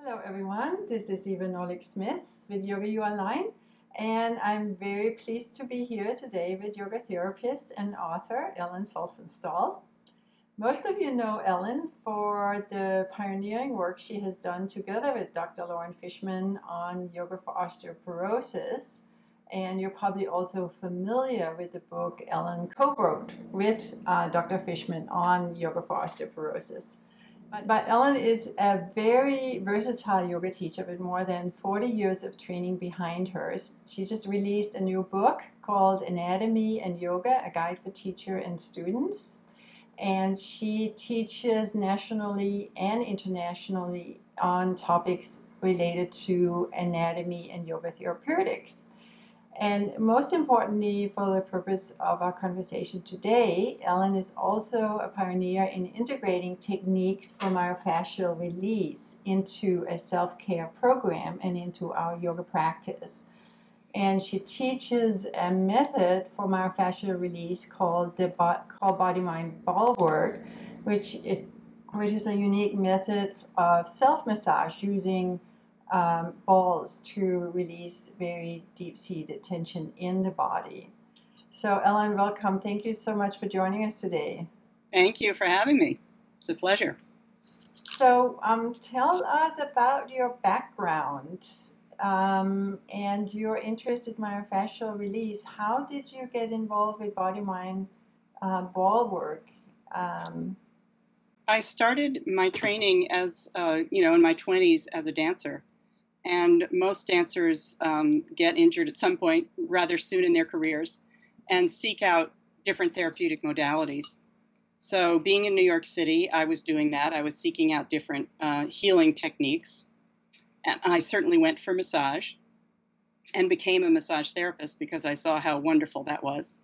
Hello everyone, this is Eva Norlyk Smith with Yoga U Online and I'm very pleased to be here today with yoga therapist and author Ellen Saltonstall. Most of you know Ellen for the pioneering work she has done together with Dr. Loren Fishman on yoga for osteoporosis and you're probably also familiar with the book Ellen co-wrote with uh, Dr. Fishman on yoga for osteoporosis. But Ellen is a very versatile yoga teacher with more than 40 years of training behind her. She just released a new book called Anatomy and Yoga, a guide for teacher and students. And she teaches nationally and internationally on topics related to anatomy and yoga therapeutics. And most importantly, for the purpose of our conversation today, Ellen is also a pioneer in integrating techniques from myofascial release into a self care program and into our yoga practice. And she teaches a method for myofascial release called the called body mind ball work, which it which is a unique method of self massage using um, balls to release very deep-seated tension in the body. So Ellen, welcome. Thank you so much for joining us today. Thank you for having me. It's a pleasure. So um, tell us about your background um, and your interest in myofascial release. How did you get involved with body-mind uh, ball work? Um, I started my training as, uh, you know, in my 20s as a dancer and most dancers um, get injured at some point rather soon in their careers and seek out different therapeutic modalities. So, being in New York City, I was doing that. I was seeking out different uh, healing techniques. And I certainly went for massage and became a massage therapist because I saw how wonderful that was.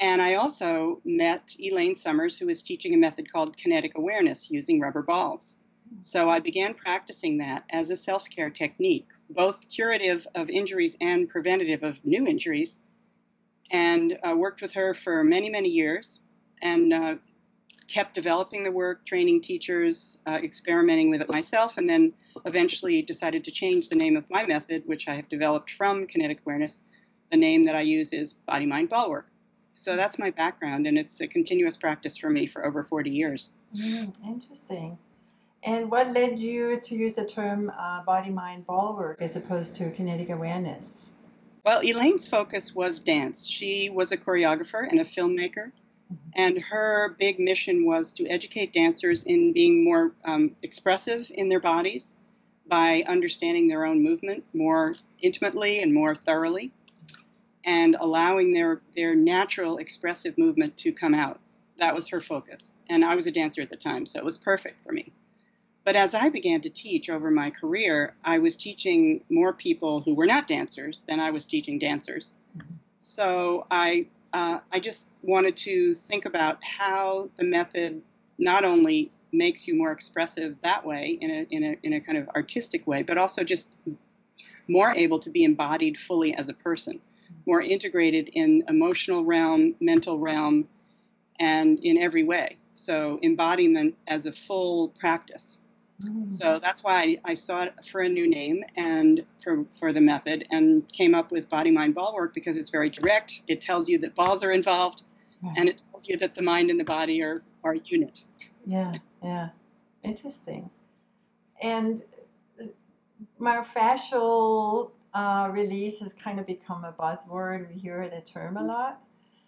And I also met Elaine Summers, who was teaching a method called kinetic awareness using rubber balls. So I began practicing that as a self care technique, both curative of injuries and preventative of new injuries, and uh, worked with her for many, many years and uh, kept developing the work, training teachers, uh, experimenting with it myself, and then eventually decided to change the name of my method, which I have developed from kinetic awareness. The name that I use is Body Mind Ball Work. So that's my background, and it's a continuous practice for me for over 40 years. Mm, interesting. And what led you to use the term uh, body mind ball work as opposed to kinetic awareness? Well, Elaine's focus was dance. She was a choreographer and a filmmaker, mm-hmm. and her big mission was to educate dancers in being more um, expressive in their bodies by understanding their own movement more intimately and more thoroughly, and allowing their, their natural expressive movement to come out. That was her focus. And I was a dancer at the time, so it was perfect for me. But as I began to teach over my career, I was teaching more people who were not dancers than I was teaching dancers. So I uh, I just wanted to think about how the method not only makes you more expressive that way in a, in a, in a kind of artistic way, but also just more able to be embodied fully as a person, more integrated in emotional realm, mental realm, and in every way. So embodiment as a full practice. Mm. So that's why I, I sought for a new name and for, for the method and came up with Body Mind Ball Work because it's very direct. It tells you that balls are involved and it tells you that the mind and the body are, are a unit. Yeah, yeah. Interesting. And myofascial uh, release has kind of become a buzzword. We hear the term a lot.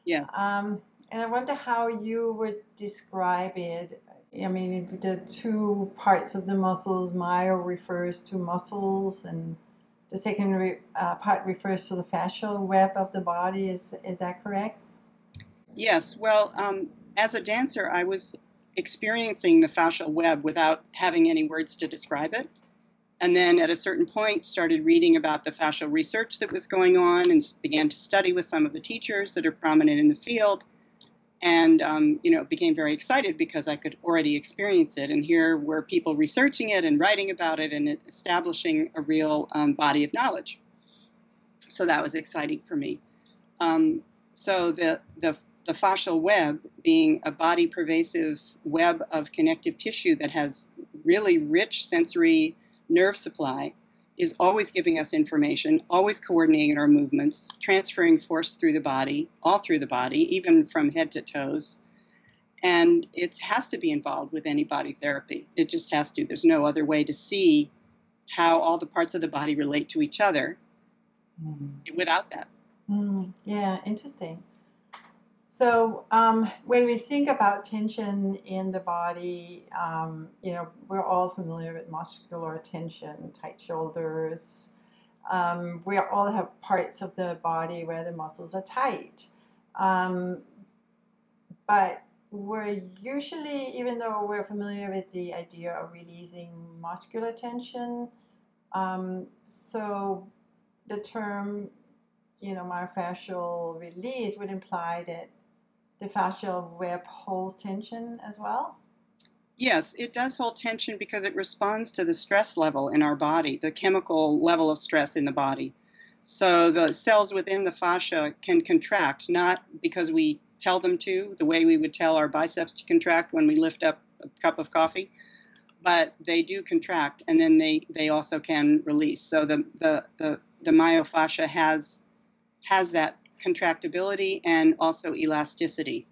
Yes. Um, and I wonder how you would describe it I mean, the two parts of the muscles, myo refers to muscles, and the second uh, part refers to the fascial web of the body. Is is that correct? Yes. Well, um, as a dancer, I was experiencing the fascial web without having any words to describe it. And then at a certain point, started reading about the fascial research that was going on and began to study with some of the teachers that are prominent in the field and um, you know became very excited because I could already experience it, and here were people researching it and writing about it and establishing a real um, body of knowledge. So that was exciting for me. Um, so the the the fascial web being a body pervasive web of connective tissue that has really rich sensory nerve supply is always giving us information, always coordinating our movements, transferring force through the body, all through the body, even from head to toes. And it has to be involved with any body therapy. It just has to. There's no other way to see how all the parts of the body relate to each other mm. without that. Mm, yeah, interesting. So um, when we think about tension in the body, um, you know, we're all familiar with muscular tension, tight shoulders. Um, we all have parts of the body where the muscles are tight. Um, but we're usually, even though we're familiar with the idea of releasing muscular tension, um, so the term, you know, myofascial release would imply that the fascial web holds tension as well? Yes, it does hold tension because it responds to the stress level in our body, the chemical level of stress in the body. So the cells within the fascia can contract, not because we tell them to, the way we would tell our biceps to contract when we lift up a cup of coffee, but they do contract and then they, they also can release. So the, the, the, the myofascia has, has that contractibility and also elasticity.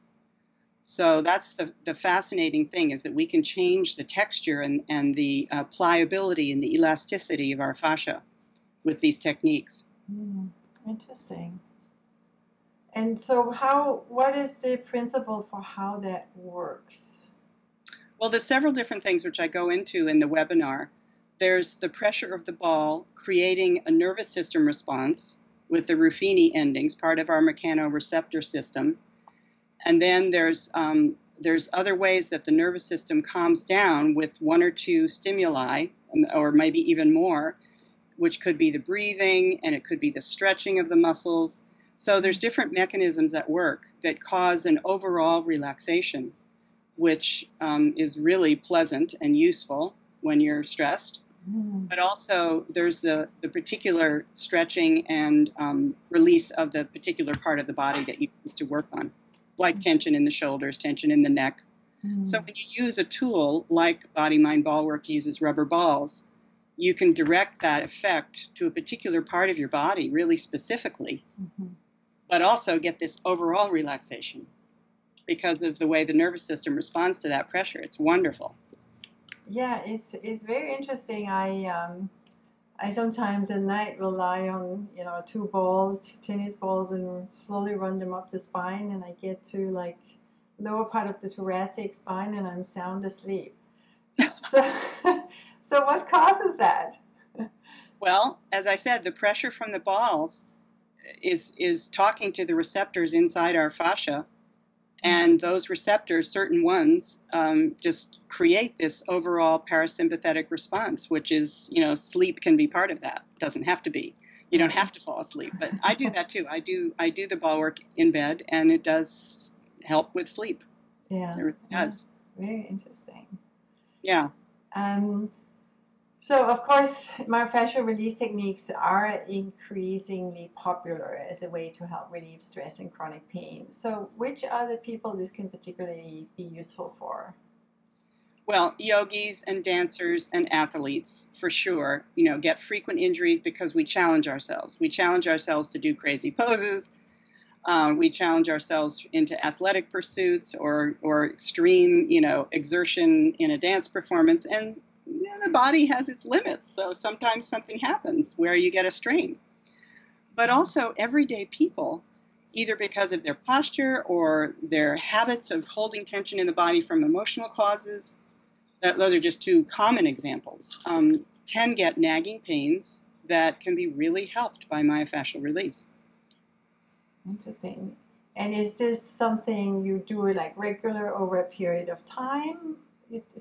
So that's the, the fascinating thing is that we can change the texture and, and the uh, pliability and the elasticity of our fascia with these techniques. Mm, interesting. And so how what is the principle for how that works? Well, there's several different things which I go into in the webinar. There's the pressure of the ball creating a nervous system response with the Ruffini endings, part of our mechanoreceptor system. And then there's um, there's other ways that the nervous system calms down with one or two stimuli, um, or maybe even more, which could be the breathing and it could be the stretching of the muscles. So there's different mechanisms at work that cause an overall relaxation, which um, is really pleasant and useful when you're stressed. Mm. But also, there's the, the particular stretching and um, release of the particular part of the body that you use to work on, like mm. tension in the shoulders, tension in the neck. Mm. So, when you use a tool like Body Mind Ball Work uses rubber balls, you can direct that effect to a particular part of your body really specifically, mm-hmm. but also get this overall relaxation because of the way the nervous system responds to that pressure. It's wonderful. Yeah, it's it's very interesting. I um, I sometimes at night lie on you know two balls, tennis balls, and slowly run them up the spine, and I get to like lower part of the thoracic spine, and I'm sound asleep. so, so what causes that? Well, as I said, the pressure from the balls is is talking to the receptors inside our fascia and those receptors, certain ones, um, just create this overall parasympathetic response, which is, you know, sleep can be part of that. It doesn't have to be. You don't have to fall asleep, but I do that too. I do I do the ball work in bed, and it does help with sleep. Yeah, it does. Yeah. Very interesting. Yeah. Um, so, of course, myofascial release techniques are increasingly popular as a way to help relieve stress and chronic pain. So, which other people this can particularly be useful for? Well, yogis and dancers and athletes, for sure, you know, get frequent injuries because we challenge ourselves. We challenge ourselves to do crazy poses. Uh, we challenge ourselves into athletic pursuits or, or extreme, you know, exertion in a dance performance, and the body has its limits. So sometimes something happens where you get a strain. But also, everyday people, either because of their posture or their habits of holding tension in the body from emotional causes, that, those are just two common examples, um, can get nagging pains that can be really helped by myofascial release. Interesting. And is this something you do like regular over a period of time,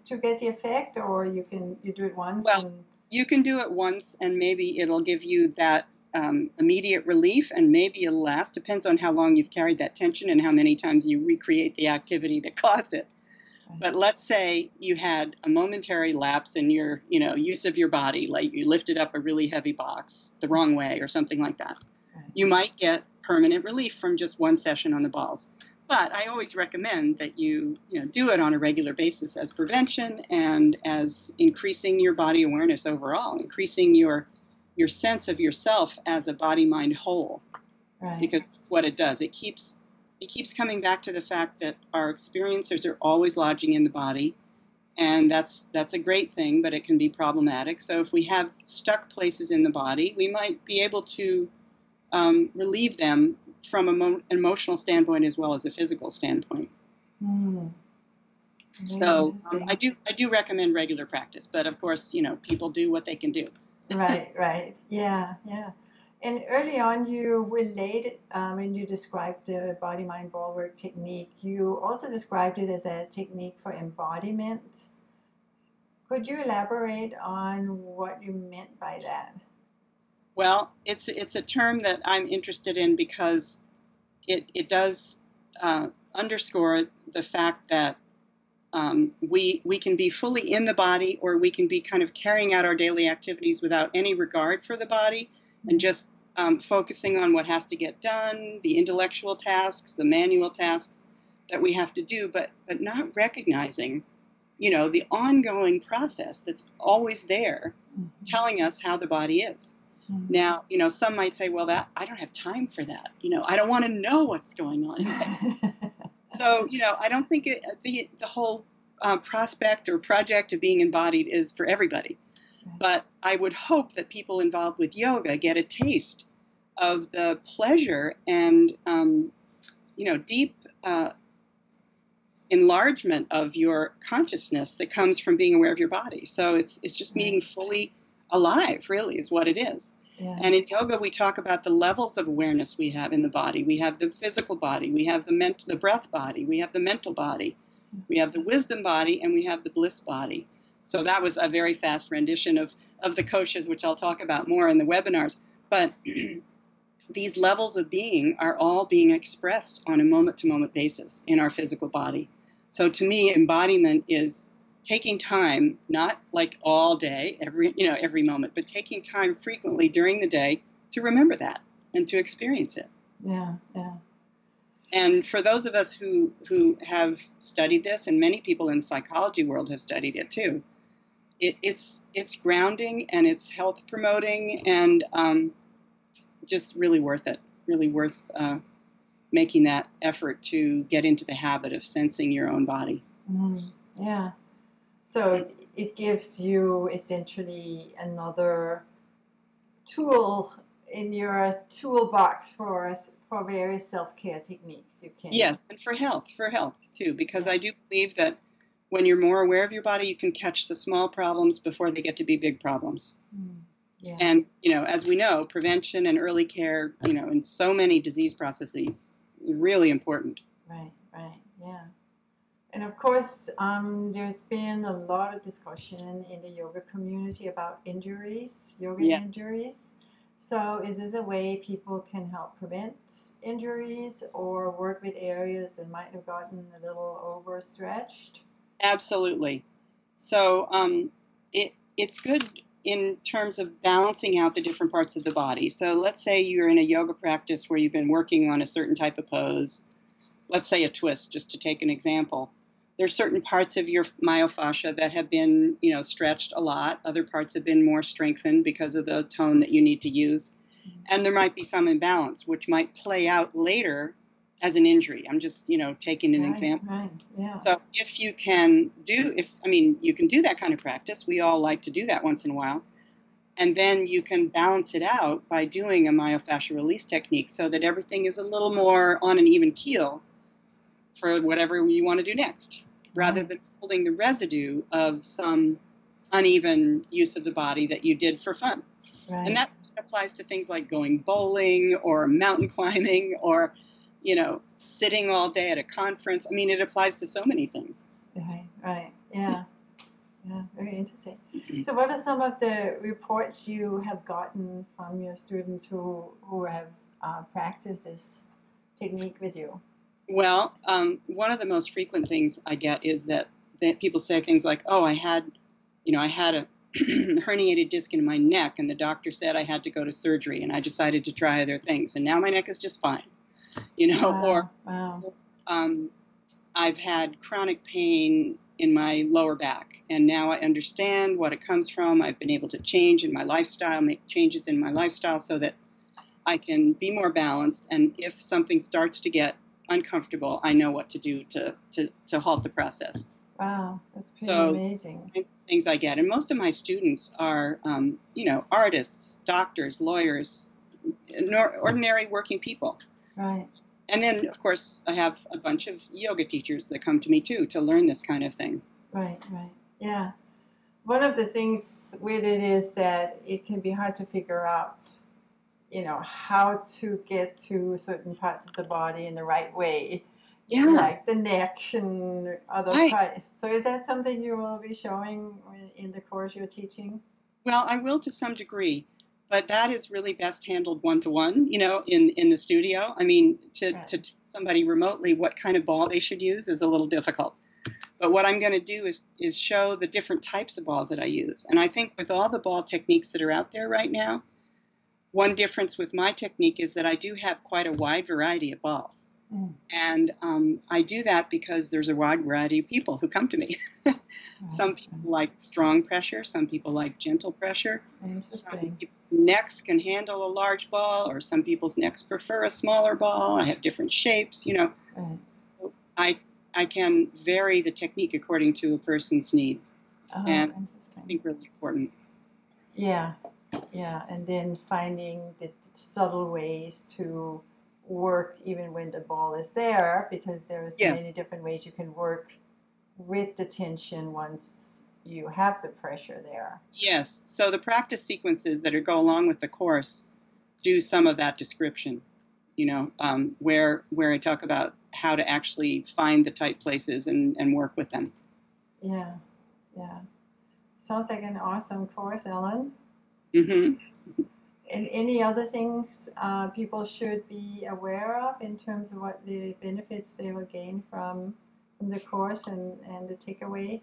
to get the effect, or you can you do it once? Well, and... you can do it once, and maybe it'll give you that um, immediate relief, and maybe it'll last. Depends on how long you've carried that tension and how many times you recreate the activity that caused it. But let's say you had a momentary lapse in your, you know, use of your body, like you lifted up a really heavy box the wrong way or something like that. You might get permanent relief from just one session on the balls. But I always recommend that you, you know, do it on a regular basis as prevention and as increasing your body awareness overall, increasing your your sense of yourself as a body mind whole. Right. Because what it does, it keeps it keeps coming back to the fact that our experiencers are always lodging in the body, and that's that's a great thing, but it can be problematic. So if we have stuck places in the body, we might be able to um, relieve them from an emotional standpoint as well as a physical standpoint. Mm. So um, I do I do recommend regular practice, but of course, you know, people do what they can do. right, right, yeah, yeah. And early on, you related um, when you described the body mind ball work technique. You also described it as a technique for embodiment. Could you elaborate on what you meant by that? Well, it's it's a term that I'm interested in because it it does uh, underscore the fact that um, we we can be fully in the body, or we can be kind of carrying out our daily activities without any regard for the body, and just um, focusing on what has to get done, the intellectual tasks, the manual tasks that we have to do, but but not recognizing, you know, the ongoing process that's always there, mm-hmm. telling us how the body is. Mm-hmm. Now, you know, some might say, well, that I don't have time for that. You know, I don't want to know what's going on. so, you know, I don't think it, the the whole uh, prospect or project of being embodied is for everybody. But I would hope that people involved with yoga get a taste of the pleasure and, um, you know, deep uh, enlargement of your consciousness that comes from being aware of your body. So it's it's just being fully alive, really, is what it is. Yeah. And in yoga, we talk about the levels of awareness we have in the body. We have the physical body, we have the ment- the breath body, we have the mental body, we have the wisdom body, and we have the bliss body. So that was a very fast rendition of of the koshas, which I'll talk about more in the webinars. But these levels of being are all being expressed on a moment to moment basis in our physical body. So to me, embodiment is taking time, not like all day, every you know every moment, but taking time frequently during the day to remember that and to experience it. Yeah, yeah. And for those of us who who have studied this, and many people in the psychology world have studied it too, it, it's it's grounding and it's health promoting and um, just really worth it. Really worth uh, making that effort to get into the habit of sensing your own body. Mm, yeah. So it gives you essentially another tool in your toolbox for for various self-care techniques you can. Yes, and for health, for health too, because I do believe that when you're more aware of your body, you can catch the small problems before they get to be big problems. Mm, yeah. And you know, as we know, prevention and early care, you know, in so many disease processes, really important. Right, right, yeah. And of course, um, there's been a lot of discussion in the yoga community about injuries, yoga yes. injuries. So, is this a way people can help prevent injuries or work with areas that might have gotten a little overstretched? Absolutely. So, um, it it's good in terms of balancing out the different parts of the body. So, let's say you're in a yoga practice where you've been working on a certain type of pose. Let's say a twist, just to take an example there are certain parts of your myofascia that have been, you know, stretched a lot. Other parts have been more strengthened because of the tone that you need to use. And there might be some imbalance, which might play out later as an injury. I'm just, you know, taking an right, example. Right, yeah. So if you can do, if I mean, you can do that kind of practice. We all like to do that once in a while. And then you can balance it out by doing a myofascial release technique so that everything is a little more on an even keel for whatever you want to do next, rather than holding the residue of some uneven use of the body that you did for fun. Right. And that applies to things like going bowling or mountain climbing or, you know, sitting all day at a conference. I mean, it applies to so many things. Right, right, yeah. Yeah, very interesting. So, what are some of the reports you have gotten from your students who, who have uh, practiced this technique with you? Well, um, one of the most frequent things I get is that, that people say things like, "Oh, I had, you know, I had a herniated disc in my neck, and the doctor said I had to go to surgery, and I decided to try other things, and now my neck is just fine." You know, wow. or wow. um, I've had chronic pain in my lower back, and now I understand what it comes from. I've been able to change in my lifestyle, make changes in my lifestyle so that I can be more balanced. And if something starts to get uncomfortable, I know what to do to, to, to halt the process. Wow, that's pretty So- amazing. Things I get. And most of my students are, um, you know, artists, doctors, lawyers, nor- ordinary working people. Right. And then, of course, I have a bunch of yoga teachers that come to me too to learn this kind of thing. Right, right. Yeah. One of the things with it is that it can be hard to figure out, you know, how to get to certain parts of the body in the right way. Yeah. Like the neck and other Right. parts. So is that something you will be showing in the course you're teaching? Well, I will to some degree, but that is really best handled one to one, you know, in, in the studio. I mean, to, Right. to tell somebody remotely what kind of ball they should use is a little difficult. But what I'm going to do is, is show the different types of balls that I use. And I think with all the ball techniques that are out there right now, one difference with my technique is that I do have quite a wide variety of balls. Mm. And um, I do that because there's a wide variety of people who come to me. some people like strong pressure, some people like gentle pressure. Some people's necks can handle a large ball, or some people's necks prefer a smaller ball. I have different shapes, you know. Right. So I I can vary the technique according to a person's need. Oh, And- I think really important. Yeah, yeah, and then finding the subtle ways to work even when the ball is there, because there's Yes. many different ways you can work with the tension once you have the pressure there. Yes. So the practice sequences that are, go along with the course do some of that description. You know, um, where where I talk about how to actually find the tight places and, and work with them. Yeah, yeah. Sounds like an awesome course, Ellen. Hmm And any other things uh, people should be aware of in terms of what the benefits they will gain from, from the course and, and the takeaway?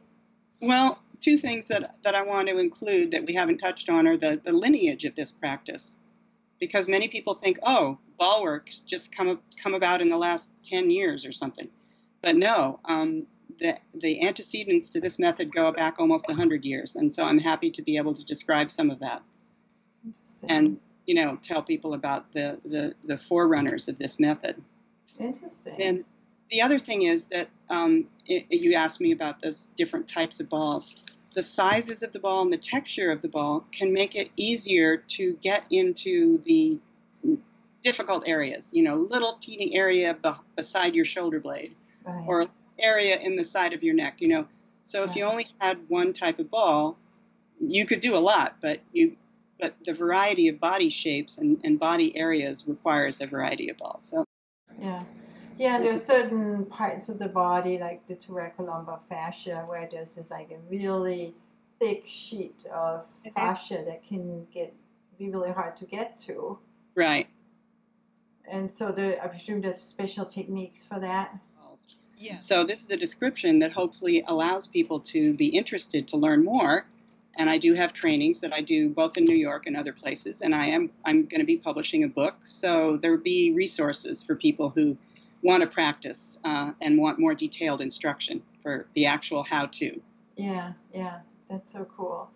Well, two things that, that I want to include that we haven't touched on are the, the lineage of this practice. Because many people think, oh, ball work's just come, come about in the last 10 years or something. But no, um, the, the antecedents to this method go back almost 100 years. And so I'm happy to be able to describe some of that. And, you know, tell people about the, the, the forerunners of this method. Interesting. And the other thing is that um, it, you asked me about those different types of balls. The sizes of the ball and the texture of the ball can make it easier to get into the difficult areas. You know, little teeny area be- beside your shoulder blade right. or area in the side of your neck. You know, so if you only had one type of ball, you could do a lot, but you but the variety of body shapes and, and body areas requires a variety of balls. So yeah. Yeah, there's certain parts of the body, like the thoracolumbar fascia, where there's just like a really thick sheet of Mhm. fascia that can get be really hard to get to. right. And so there, I presume there's special techniques for that. Yeah. So this is a description that hopefully allows people to be interested to learn more. And I do have trainings that I do both in New York and other places. And I am I'm going to be publishing a book, so there will be resources for people who want to practice uh, and want more detailed instruction for the actual how-to. Yeah, yeah, that's so cool.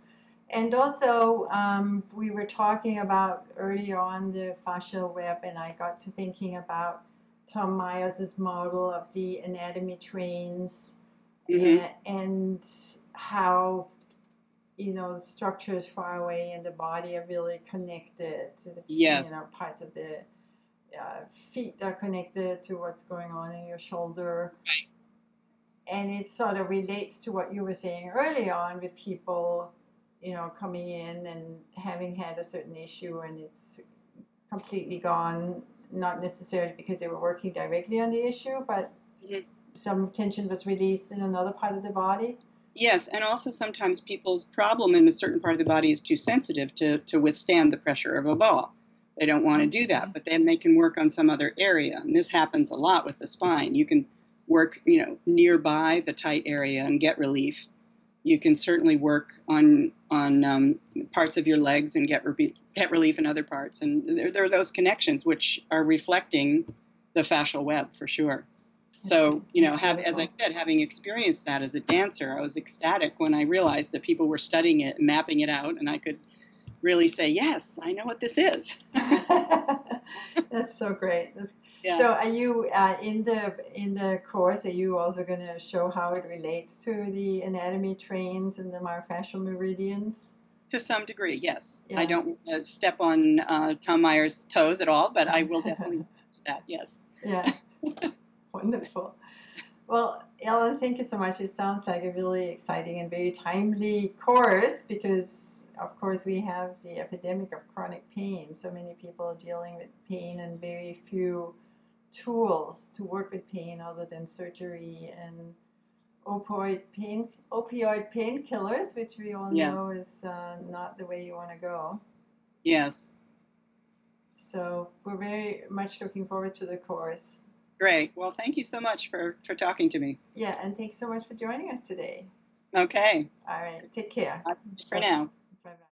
And also, um, we were talking about earlier on the fascial web, and I got to thinking about Tom Myers' model of the anatomy trains Mhm. a- and how you know structures far away in the body are really connected to the Yes. you know parts of the uh, feet are connected to what's going on in your shoulder Right. and it sort of relates to what you were saying early on with people you know coming in and having had a certain issue and it's completely gone not necessarily because they were working directly on the issue but Mhm. some tension was released in another part of the body Yes, and also sometimes people's problem in a certain part of the body is too sensitive to, to withstand the pressure of a ball. They don't want to do that, but then they can work on some other area. And this happens a lot with the spine. You can work, you know, nearby the tight area and get relief. You can certainly work on on um, parts of your legs and get re- get relief in other parts. And there, there are those connections which are reflecting the fascial web for sure. So, you know, have, as I said, having experienced that as a dancer, I was ecstatic when I realized that people were studying it and mapping it out, and I could really say, yes, I know what this is. That's so great. That's, Yeah. So are you uh, in the in the course? Are you also going to show how it relates to the anatomy trains and the myofascial meridians? To some degree, yes. Yeah. I don't uh, step on uh, Tom Myers' toes at all, but I will definitely do that, yes. Yeah, wonderful. Well, Ellen, thank you so much. It sounds like a really exciting and very timely course because, of course, we have the epidemic of chronic pain. So many people are dealing with pain and very few tools to work with pain other than surgery and opioid pain opioid painkillers, which we all Yes. know is uh, not the way you want to go. Yes. So we're very much looking forward to the course. Great. Well, thank you so much for, for talking to me. Yeah, and thanks so much for joining us today. Okay. All right, take care. Bye for now.